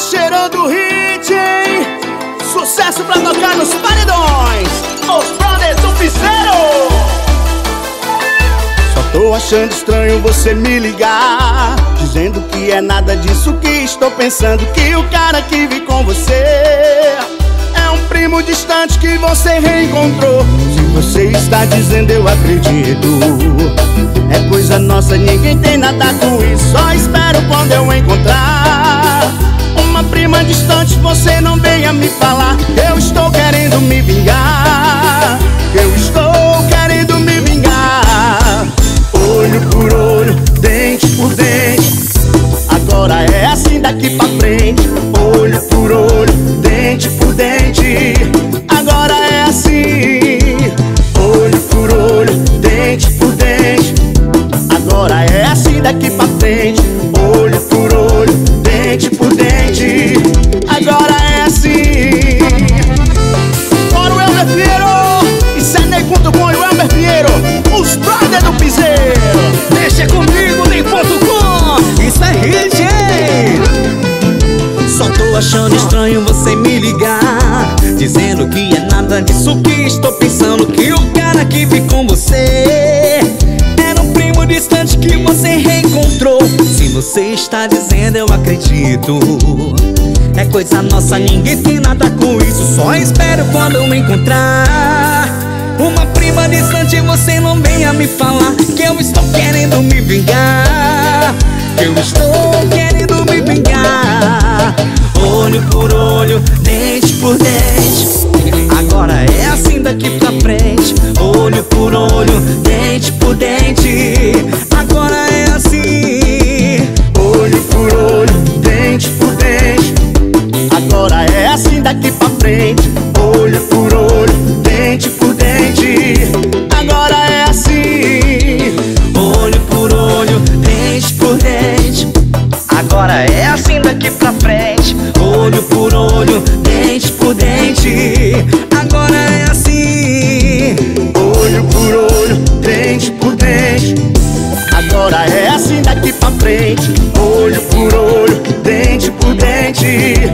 cheirando hit, hein? Sucesso pra tocar nos paredões. Os brothers do Piseiro. Só tô achando estranho você me ligar Dizendo que é nada disso que estou pensando Que o cara que vi com você É um primo distante que você reencontrou. Se você está dizendo eu acredito. É coisa nossa, ninguém tem nada com isso. Só espero quando eu encontrar distante, você não venha me falar. Eu estou querendo me vingar Os brothers do Piseiro. Deixa comigo, nem.com Isso é hit, hein? Só tô achando estranho você me ligar. Dizendo que é nada disso que estou pensando. Que o cara que vi com você Era um primo distante que você reencontrou. Se você está dizendo eu acredito. É coisa nossa, ninguém tem nada com isso. Só espero quando eu encontrar uma prima distante, você não venha me falar Que eu estou querendo me vingar. Que eu estou querendo me vingar. Olho por olho, dente por dente. Agora é assim daqui pra frente. Olho por olho, dente por dente. dente por dente. Agora é assim daqui pra frente. Olho por olho, dente por dente. Agora é assim. Olho por olho, dente por dente. Agora é assim daqui pra frente. Olho por olho, dente por dente.